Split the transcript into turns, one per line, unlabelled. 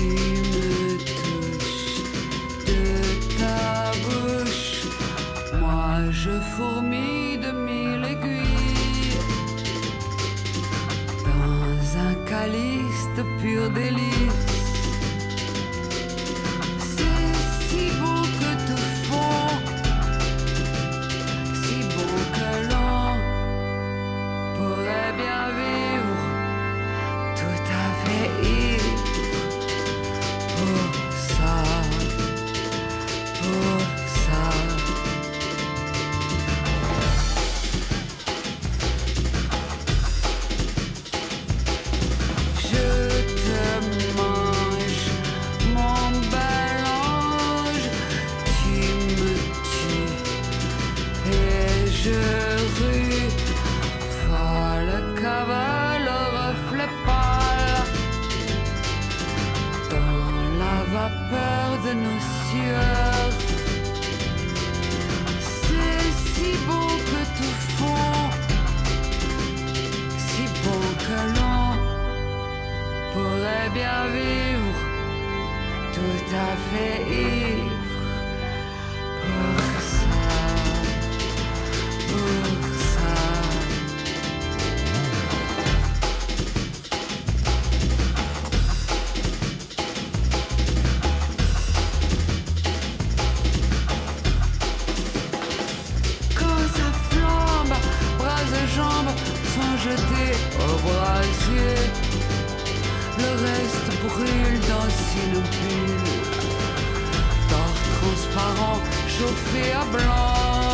Tu me de ta bouche, moi je fourmis de mille aiguilles dans un calice de pur délire. De nos sueurs. C'est si beau que tout fond, si beau que l'on pourrait bien vivre tout à fait ivre jetés au brasier. Le reste brûle dans une bulle transparent chauffé à blanc.